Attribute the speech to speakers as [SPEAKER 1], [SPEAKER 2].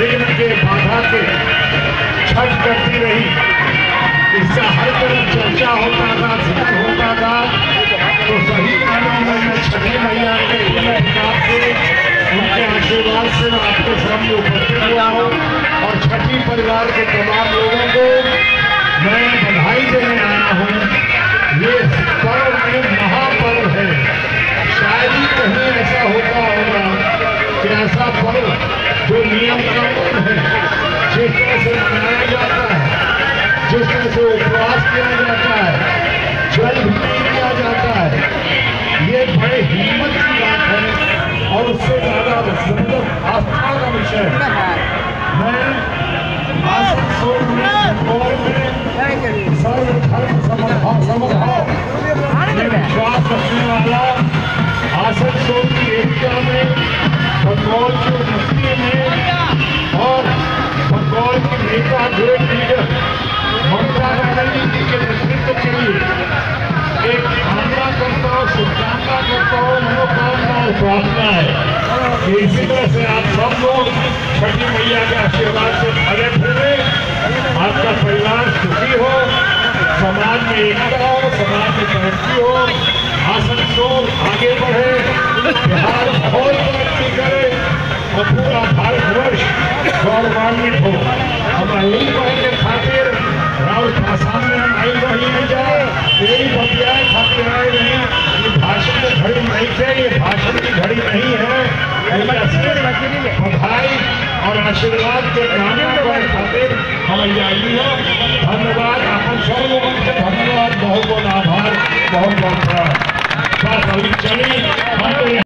[SPEAKER 1] विघ्न के बाधा के छठ करती रही। इसका हर तरफ़ चर्चा होता था ज़िक्र होता था। तो सही मानों में छठी मैया के हिसाब से, उनके आशीर्वाद से आपके सामने उपस्थित हुआ हूँ। और छठी परिवार के Yeah. और प्रार्थना है कि इसी तरह से आप सब लोग छठी मैया के आशीर्वाद से खड़े फिरे आपका परिवार सुखी हो समाज में एकता हो समाज में तरक्की हो आसनसोल आगे बढ़े बिहार बहुत तरक्की करे और पूरा भारतवर्ष गौरवान्वित हो हमारा यही कहने खातिर राहुल का में हम आई रही है जा यही बतियाए खातिर बधाई और आशीर्वाद के कामना करे खातिर हम आई है धन्यवाद अपन सब लोगों से धन्यवाद बहुत बहुत आभार बहुत बहुत बस अभी चली